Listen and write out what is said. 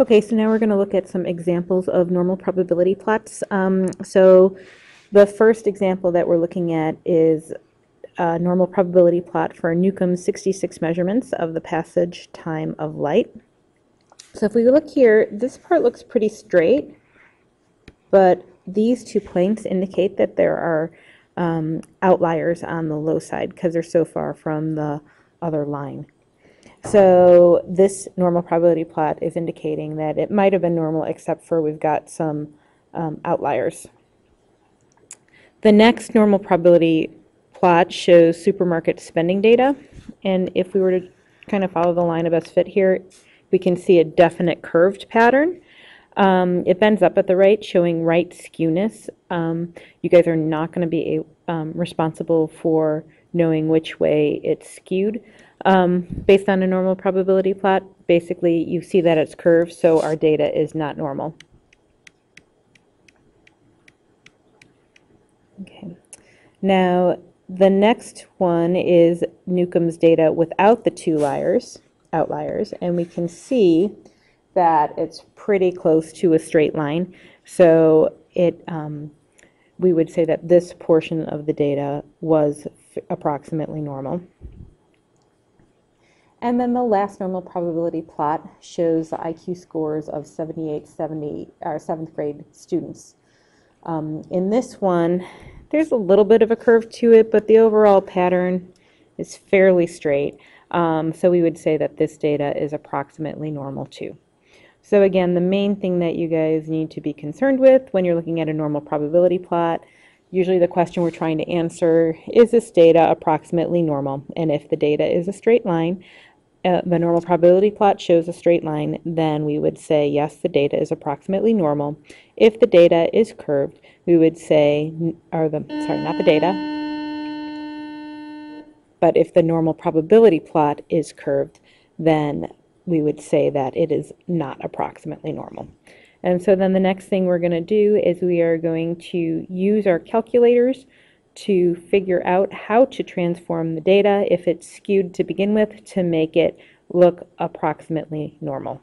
Okay, so now we're going to look at some examples of normal probability plots. Um, so the first example that we're looking at is a normal probability plot for Newcomb's 66 measurements of the passage time of light. So if we look here, this part looks pretty straight, but these two points indicate that there are um, outliers on the low side because they're so far from the other line. So this normal probability plot is indicating that it might have been normal except for we've got some um, outliers. The next normal probability plot shows supermarket spending data. And if we were to kind of follow the line of best fit here, we can see a definite curved pattern. Um, it bends up at the right, showing right skewness. Um, you guys are not going to be um, responsible for knowing which way it's skewed. Um, based on a normal probability plot, basically you see that it's curved, so our data is not normal. Okay. Now, the next one is Newcomb's data without the two liars, outliers, and we can see that it's pretty close to a straight line. So it, um, we would say that this portion of the data was approximately normal. And then the last normal probability plot shows the IQ scores of 78, 70, or seventh grade students. Um, in this one, there's a little bit of a curve to it, but the overall pattern is fairly straight. Um, so we would say that this data is approximately normal too. So again, the main thing that you guys need to be concerned with when you're looking at a normal probability plot, usually the question we're trying to answer, is this data approximately normal? And if the data is a straight line, uh, the normal probability plot shows a straight line, then we would say, yes, the data is approximately normal. If the data is curved, we would say, or the, sorry, not the data, but if the normal probability plot is curved, then we would say that it is not approximately normal. And so then the next thing we're going to do is we are going to use our calculators to figure out how to transform the data if it's skewed to begin with to make it look approximately normal.